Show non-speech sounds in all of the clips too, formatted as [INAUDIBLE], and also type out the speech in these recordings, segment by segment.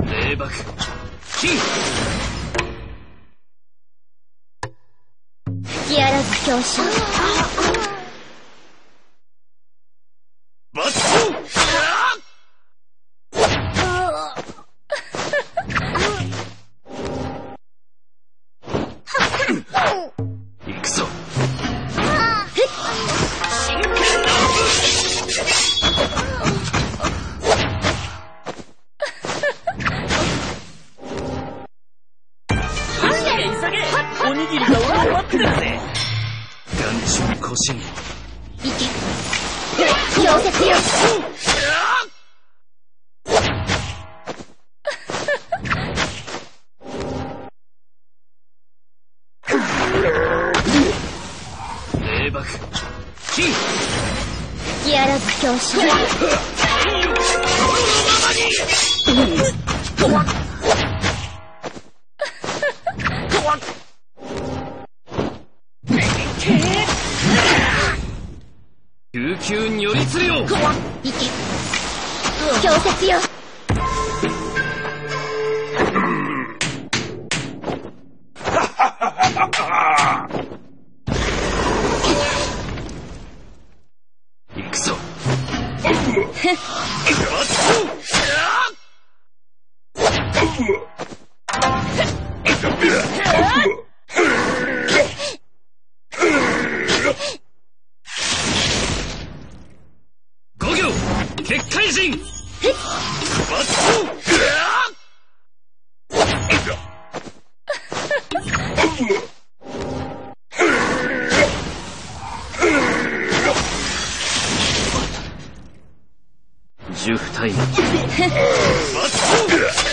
霊爆金吹き荒らず強襲おにぎりが俺を待ってるぜ眼中古神行け。溶接よ溶接十体バット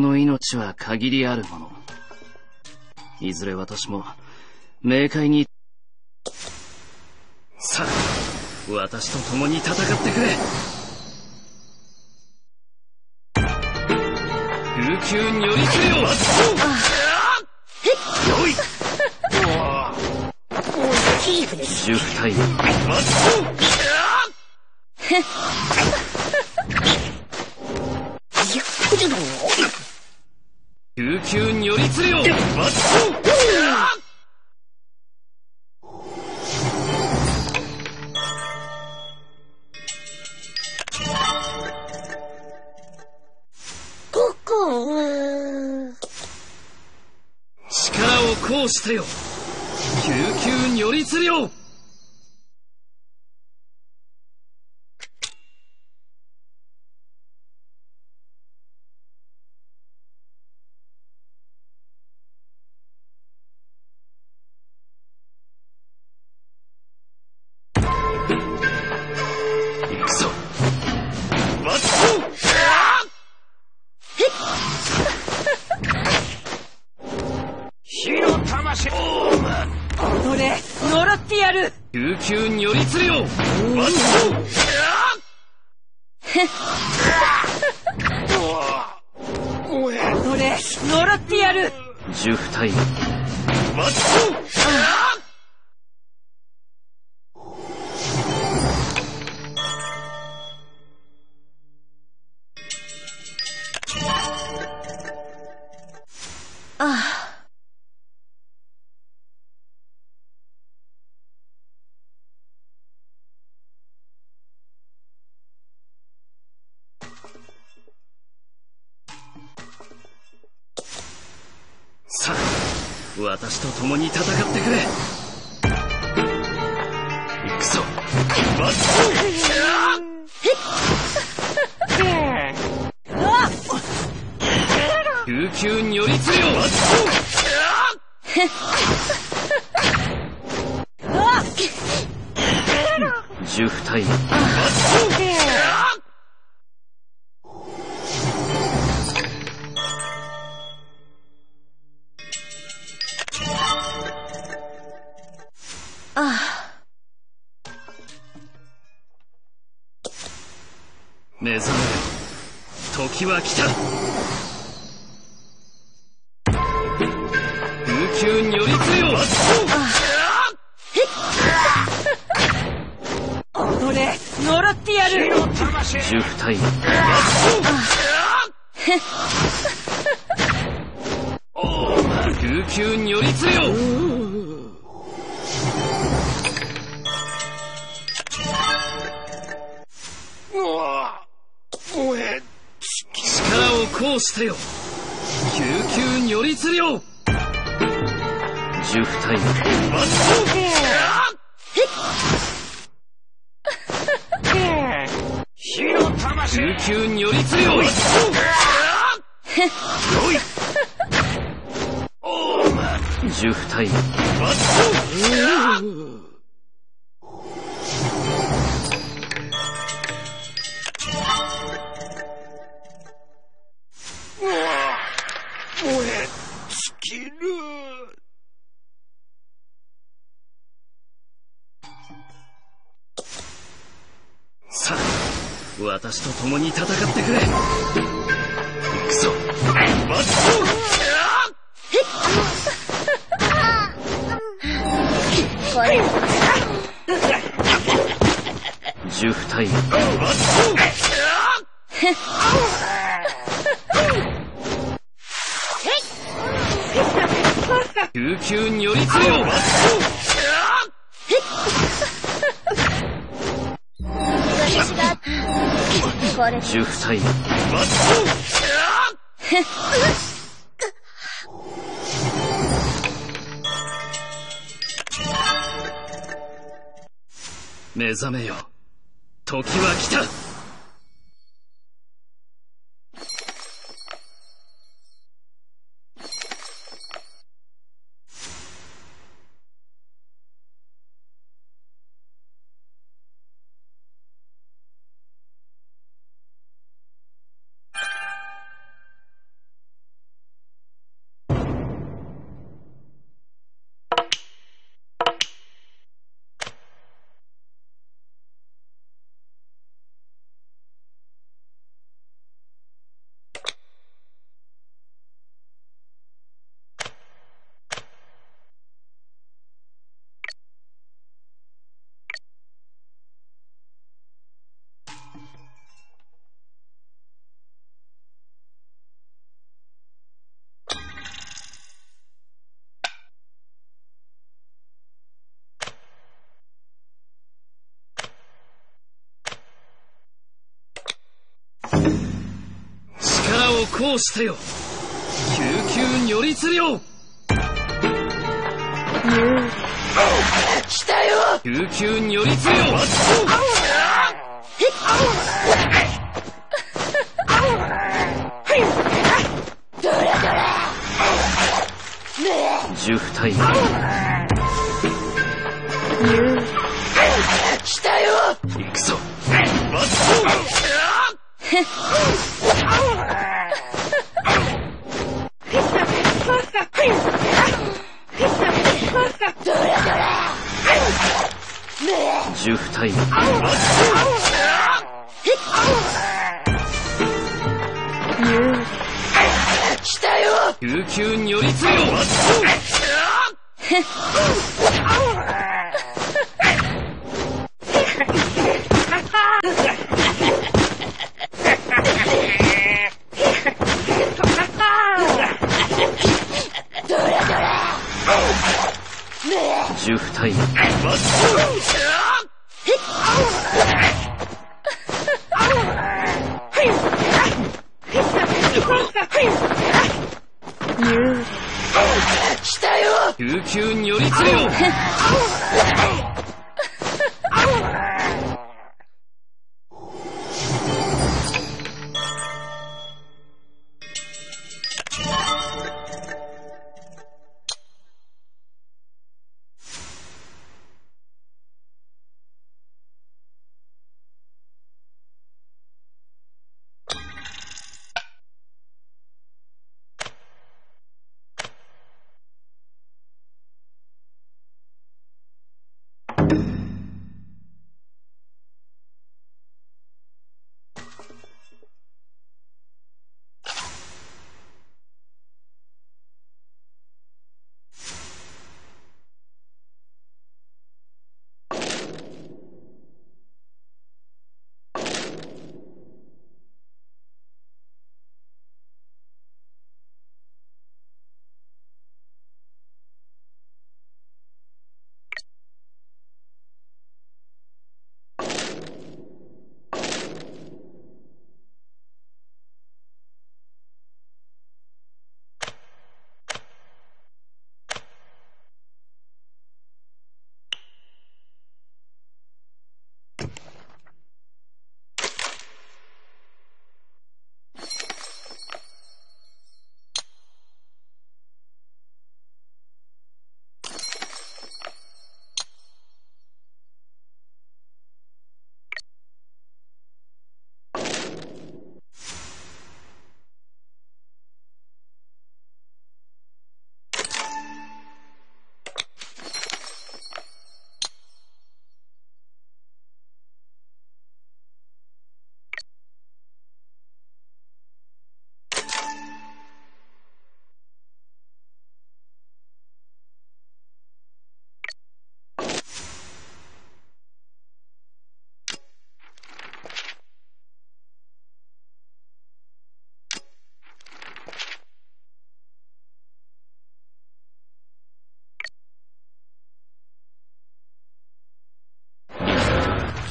の命は限りあるもの。いずれ私も、冥界に、さあ、私と共に戦ってくれ球よよいキープです。10対。救急に寄りつるよ私と共に戦ってくれ。行くぞ。琉球 [LAUGHS] [LAUGHS] によりつれよ目覚めよ時は来た。琉球によりつよ踊れ呪っ？てやる重体琉球によりつれよ力を行使せよ。琉球によりつれよ。重体琉球によりつれよ。よい重私と共に戦ってくれ。行くぞ。これ、[LAUGHS] 重体琉球によりつれよ10歳待つ目覚めよ。時は来た。行してよ。救急如律令来たよ。救急如来たよ。目行くぞ [LAUGHS] [LAUGHS] 10対来たよ。琉球に寄りつよ [LAUGHS] 十二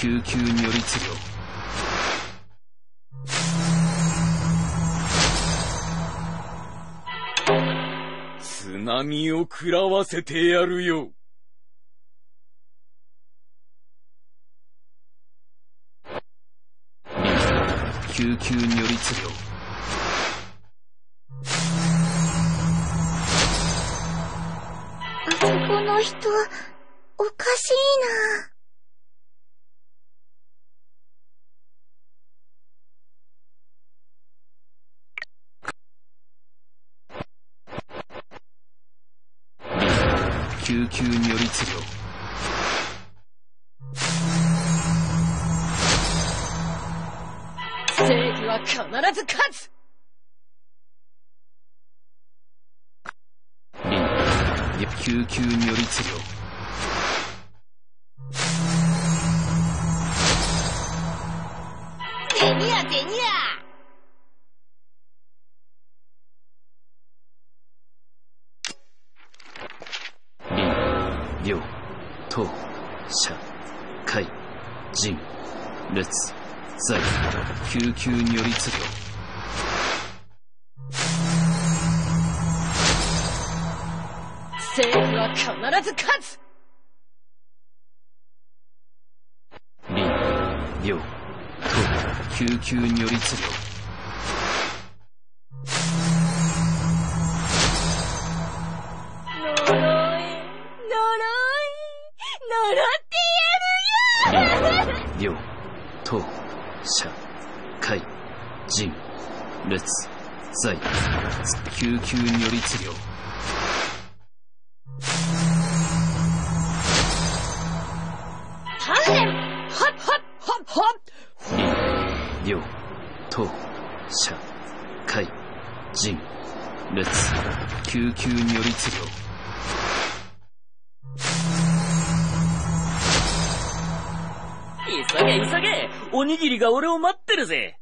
救急如律令津波を食らわせてやるよ。救急如律令あそこの人おかしいな。救急如律令正義は必ず勝つ。凛救急如律令て両、党、社、会、人、列、財、救急によりつ業。政府は必ず勝つ林、両、党、救急によりつ業。病当社会人列罪救急により治療。が俺を待ってるぜ。